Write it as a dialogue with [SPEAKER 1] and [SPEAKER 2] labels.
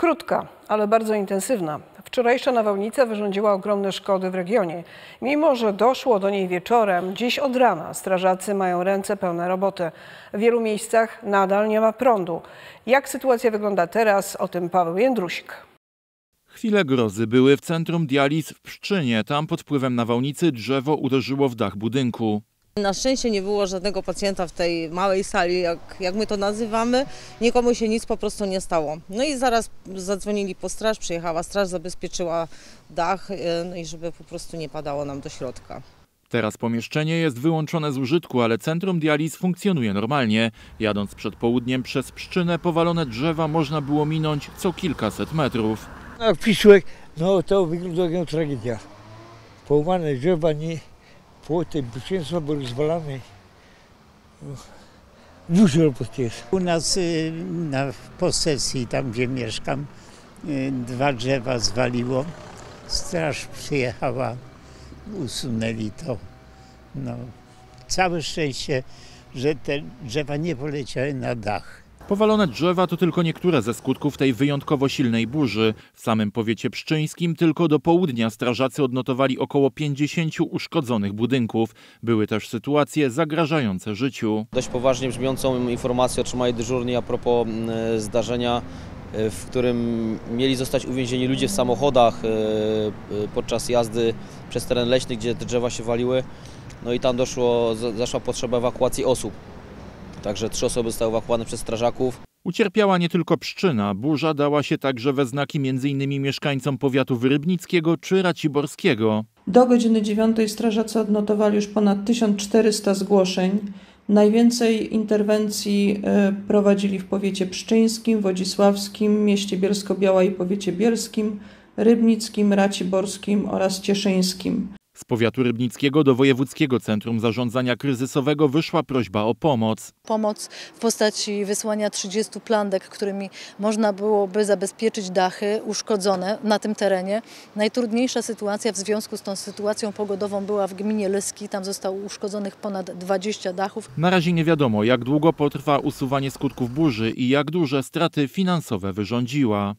[SPEAKER 1] Krótka, ale bardzo intensywna. Wczorajsza nawałnica wyrządziła ogromne szkody w regionie. Mimo, że doszło do niej wieczorem, dziś od rana strażacy mają ręce pełne roboty. W wielu miejscach nadal nie ma prądu. Jak sytuacja wygląda teraz, o tym Paweł Jędrusik.
[SPEAKER 2] Chwile grozy były w centrum dializ w Pszczynie. Tam pod wpływem nawałnicy drzewo uderzyło w dach budynku.
[SPEAKER 3] Na szczęście nie było żadnego pacjenta w tej małej sali, jak, jak my to nazywamy. Nikomu się nic po prostu nie stało. No i zaraz zadzwonili po straż, przyjechała straż, zabezpieczyła dach, y, no i żeby po prostu nie padało nam do środka.
[SPEAKER 2] Teraz pomieszczenie jest wyłączone z użytku, ale centrum dializ funkcjonuje normalnie. Jadąc przed południem przez Pszczynę, powalone drzewa można było minąć co kilkaset metrów.
[SPEAKER 4] Jak przyszłek, no to wygląda jak tragedia. Połamane drzewa, nie, bezpieczeństwo były rozwalane. No, Dużo roboty jest.
[SPEAKER 5] U nas y, na posesji, tam gdzie mieszkam, y, dwa drzewa zwaliło. Straż przyjechała, usunęli to. No, całe szczęście, że te drzewa nie poleciały na dach.
[SPEAKER 2] Powalone drzewa to tylko niektóre ze skutków tej wyjątkowo silnej burzy. W samym powiecie pszczyńskim tylko do południa strażacy odnotowali około 50 uszkodzonych budynków. Były też sytuacje zagrażające życiu.
[SPEAKER 6] Dość poważnie brzmiącą informację otrzymali dyżurni a propos mm, zdarzenia, y, w którym mieli zostać uwięzieni ludzie w samochodach y, podczas jazdy przez teren leśny, gdzie drzewa się waliły. No i tam doszło, za- zaszła potrzeba ewakuacji osób. Także trzy osoby zostały ewakuowane przez strażaków.
[SPEAKER 2] Ucierpiała nie tylko Pszczyna, burza dała się także we znaki m.in. mieszkańcom powiatu wyrybnickiego czy raciborskiego.
[SPEAKER 7] Do godziny 9 strażacy odnotowali już ponad 1400 zgłoszeń. Najwięcej interwencji e, prowadzili w powiecie pszczyńskim, wodzisławskim, mieście Bielsko-Biała i powiecie bielskim, rybnickim, raciborskim oraz cieszyńskim.
[SPEAKER 2] Z powiatu rybnickiego do Wojewódzkiego Centrum Zarządzania Kryzysowego wyszła prośba o pomoc.
[SPEAKER 8] pomoc w postaci wysłania 30 plandek, którymi można byłoby zabezpieczyć dachy uszkodzone na tym terenie. Najtrudniejsza sytuacja w związku z tą sytuacją pogodową była w gminie Lyski. Tam zostało uszkodzonych ponad 20 dachów.
[SPEAKER 2] Na razie nie wiadomo, jak długo potrwa usuwanie skutków burzy i jak duże straty finansowe wyrządziła.